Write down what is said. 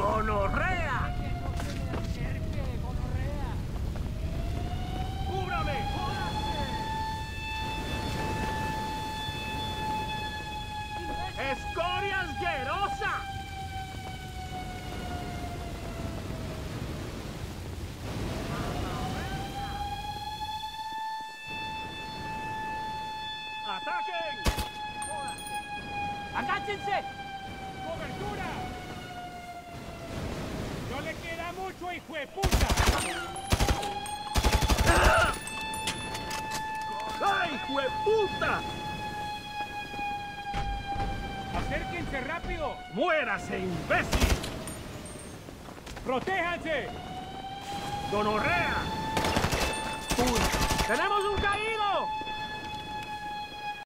¡Gonorrea! ¡Cúbrame! ¡Jódate! ¡Escoria asquerosa! ¡Ataquen! ¡Agáchense! Mucho, hijo de puta! ¡Ay, puta! ¡Acérquense rápido! ¡Muérase, imbécil! ¡Protéjanse! ¡Gonorrea! ¡Tenemos un caído!